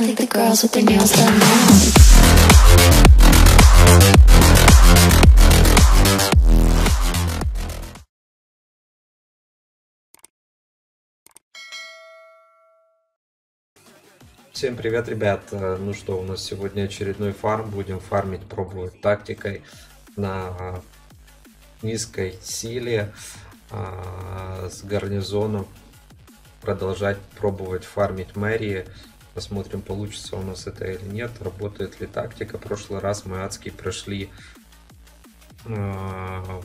I think the girls with their nails done now. Всем привет, ребят! Ну что, у нас сегодня очередной фарм. Будем фармить, пробовать тактикой на низкой силе а, с гарнизоном. Продолжать пробовать фармить мэрии. Посмотрим, получится у нас это или нет. Работает ли тактика. В прошлый раз мы адски прошли а,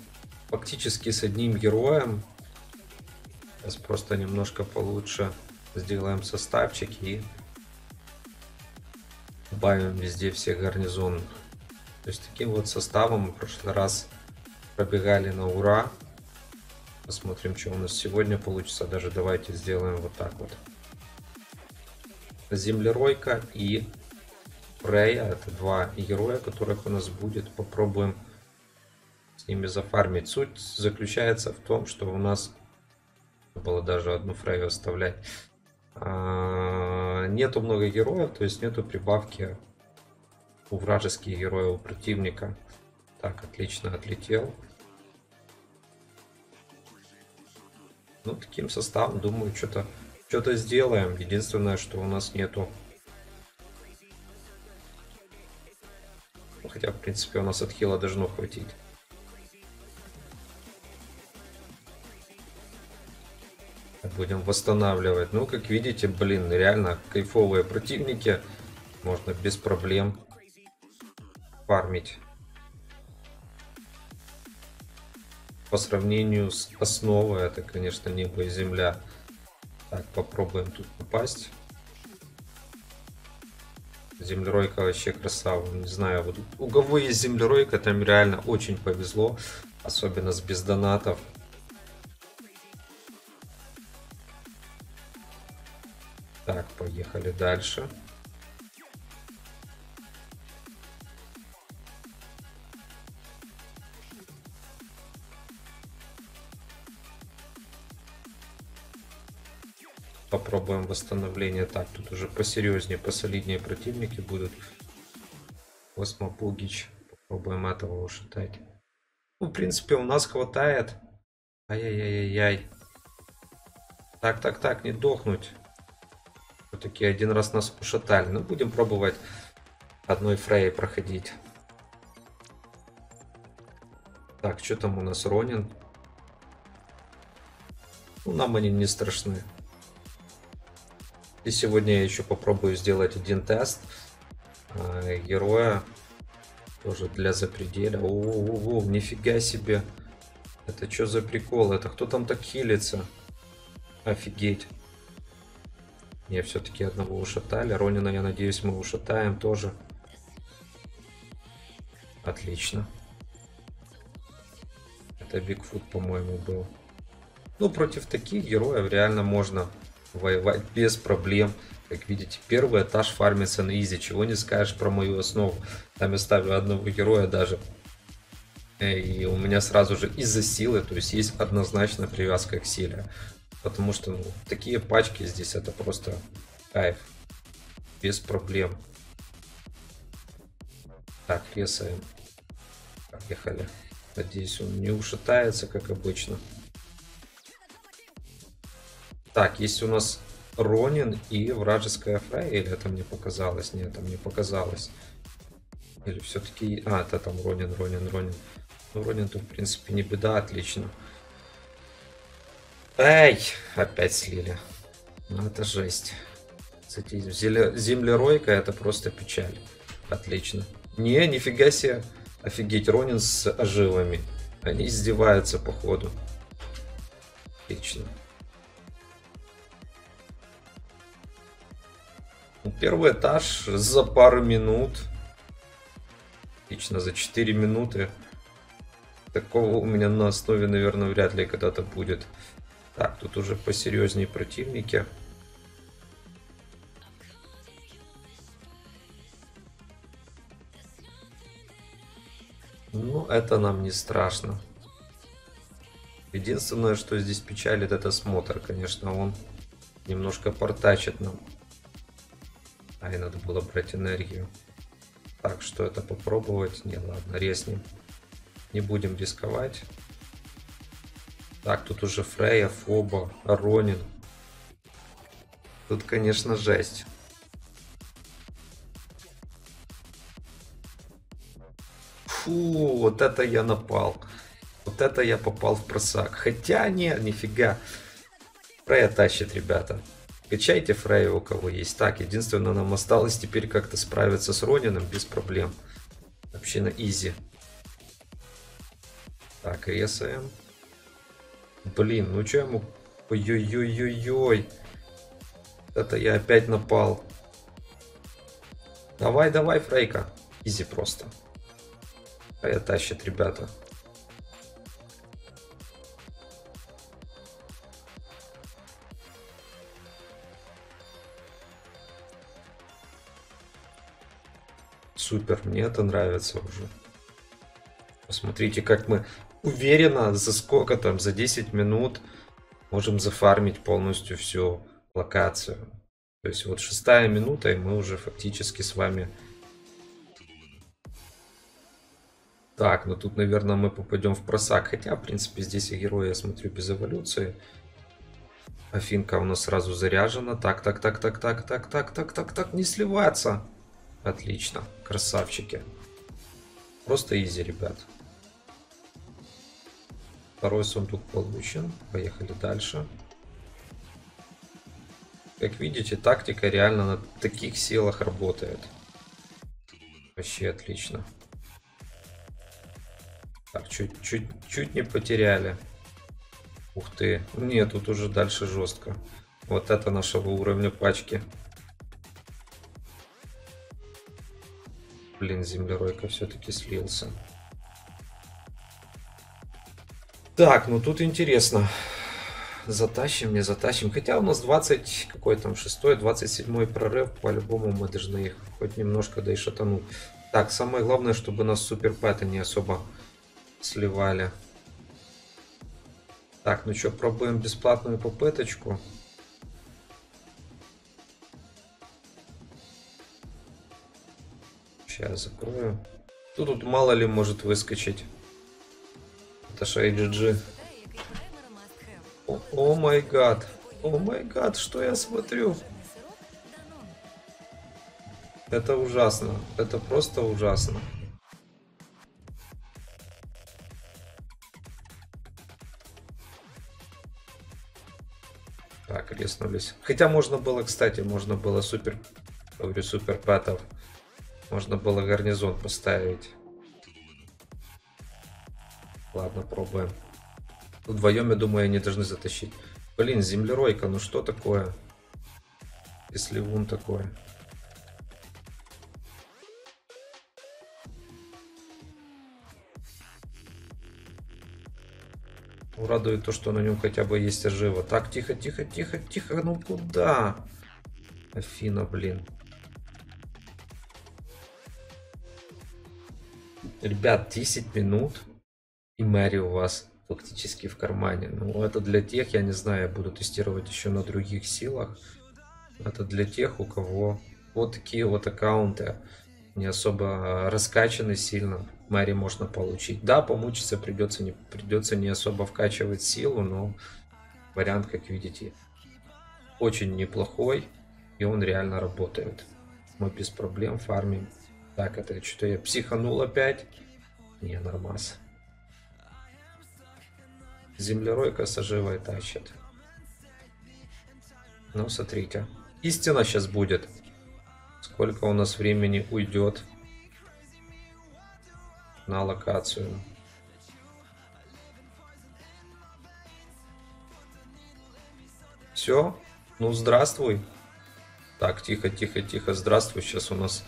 фактически с одним героем. Сейчас просто немножко получше сделаем составчик и добавим везде все гарнизоны. То есть таким вот составом мы в прошлый раз пробегали на ура. Посмотрим, что у нас сегодня получится. Даже давайте сделаем вот так вот. Землеройка и Фрея. Это два героя, которых у нас будет. Попробуем с ними зафармить. Суть заключается в том, что у нас было даже одну Фрею оставлять. А, Нету много героев, то есть нету прибавки у вражеских героев, у противника. Так, отлично, отлетел. Ну, таким составом, думаю, что-то что-то сделаем. Единственное, что у нас нету... Ну, Хотя, в принципе, у нас от хила должно хватить. Будем восстанавливать. Ну, как видите, блин, реально кайфовые противники. Можно без проблем фармить. По сравнению с основой, это, конечно, небо и земля. Так, попробуем тут попасть. Землеройка вообще красава. Не знаю, вот у кого есть землеройка, там реально очень повезло. Особенно с без донатов. Так, поехали дальше. Попробуем восстановление. Так, тут уже посерьезнее, посолиднее противники будут. Космопугич. Попробуем этого ушатать. Ну, в принципе, у нас хватает. Ай-яй-яй-яй. Так, так, так, не дохнуть. Все-таки один раз нас ушатали. Но будем пробовать одной фрей проходить. Так, что там у нас Ронин? Ну, нам они не страшны. И сегодня я еще попробую сделать один тест э, героя. Тоже для запределя. О, нифига себе. Это что за прикол? Это кто там так хилится? Офигеть. Не, все-таки одного ушатали. Ронина, я надеюсь, мы ушатаем тоже. Отлично. Это Бигфут, по-моему, был. Ну, против таких героев реально можно воевать без проблем. Как видите, первый этаж фармится на изи. Чего не скажешь про мою основу. Там я ставлю одного героя даже. И у меня сразу же из-за силы, то есть есть однозначно привязка к силе. Потому что ну, такие пачки здесь это просто кайф. Без проблем. Так, резаем. Поехали. Надеюсь, он не ушатается, как обычно. Так, есть у нас Ронин и вражеская Фрей. Или это мне показалось? Нет, это мне показалось. Или все-таки... А, это там Ронин, Ронин, Ронин. Ну, Ронин тут, в принципе, не беда, отлично. Эй, опять слили. Ну, это жесть. Кстати, землеройка это просто печаль. Отлично. Не, нифига себе. Офигеть, Ронин с оживами. Они издеваются, походу. Отлично. Первый этаж за пару минут. Отлично, за 4 минуты. Такого у меня на основе, наверное, вряд ли когда-то будет. Так, тут уже посерьезнее противники. Ну, это нам не страшно. Единственное, что здесь печалит, это смотр. Конечно, он немножко портачит нам. Ай, надо было брать энергию. Так, что это попробовать? Не, ладно, резнем. Не будем рисковать. Так, тут уже Фрея, Фоба, Ронин. Тут, конечно, жесть. Фу, вот это я напал. Вот это я попал в просак. Хотя нет, нифига. Фрея тащит, ребята. Качайте Фрея у кого есть. Так, единственное, нам осталось теперь как-то справиться с Ронином без проблем. Вообще на изи. Так, резаем. Блин, ну что ему... Ой-ой-ой-ой-ой. Это я опять напал. Давай, давай, Фрейка. Изи просто. А я тащит, ребята. Супер, мне это нравится уже. Посмотрите, как мы уверенно за сколько там, за 10 минут можем зафармить полностью всю локацию. То есть вот шестая минута, и мы уже фактически с вами... Так, ну тут, наверное, мы попадем в просак. Хотя, в принципе, здесь и герои, я смотрю, без эволюции. Афинка у нас сразу заряжена. Так, так, так, так, так, так, так, так, так, так, не сливаться. Отлично, красавчики. Просто изи, ребят. Второй сундук получен. Поехали дальше. Как видите, тактика реально на таких силах работает. Вообще отлично. Так, чуть-чуть чуть не потеряли. Ух ты. Нет, тут уже дальше жестко. Вот это нашего уровня пачки. Блин, землеройка все-таки слился. Так, ну тут интересно. Затащим, не затащим. Хотя у нас 20, какой там, 6 27 прорыв. По-любому мы должны их хоть немножко да и шатануть. Так, самое главное, чтобы нас суперпэты не особо сливали. Так, ну что, пробуем бесплатную попыточку. Сейчас закрою. Тут, тут мало ли может выскочить. Это же AGG. О май гад. О май гад, что я смотрю? Это ужасно. Это просто ужасно. Так, леснулись. Хотя можно было, кстати, можно было супер, говорю, супер пэтов. Можно было гарнизон поставить. Ладно, пробуем. Вдвоем, я думаю, они должны затащить. Блин, землеройка, ну что такое? Если вон такое. Радует то, что на нем хотя бы есть оживо. Так, тихо, тихо, тихо, тихо, ну куда? Афина, блин. Ребят, 10 минут и Мэри у вас фактически в кармане. Ну, это для тех, я не знаю, я буду тестировать еще на других силах. Это для тех, у кого вот такие вот аккаунты не особо раскачаны сильно. Мэри можно получить. Да, помучиться придется не, придется не особо вкачивать силу, но вариант, как видите, очень неплохой. И он реально работает. Мы без проблем фармим. Так, это что-то я психанул опять. Не, нормас. Землеройка с оживой тащит. Ну, смотрите. Истина сейчас будет. Сколько у нас времени уйдет на локацию. Все? Ну, здравствуй. Так, тихо, тихо, тихо. Здравствуй. Сейчас у нас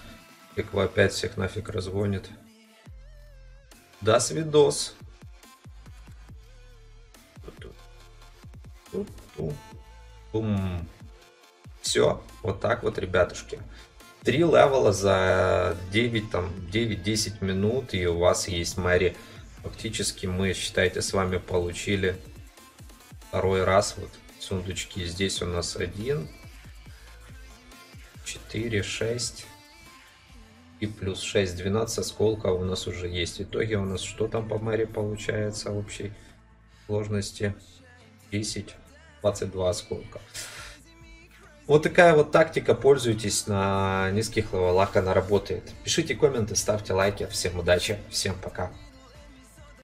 Эква опять всех нафиг разгонит. Да, свидос. Бум. Все, вот так вот, ребятушки. Три левела за 9, там, 9-10 минут, и у вас есть Мэри. Фактически мы, считайте, с вами получили второй раз вот сундучки. Здесь у нас один, 4, 6 и плюс 6, 12 осколков у нас уже есть. В итоге у нас что там по мэре получается в общей сложности? 10, 22 осколка. Вот такая вот тактика, пользуйтесь на низких левелах, она работает. Пишите комменты, ставьте лайки. Всем удачи, всем пока.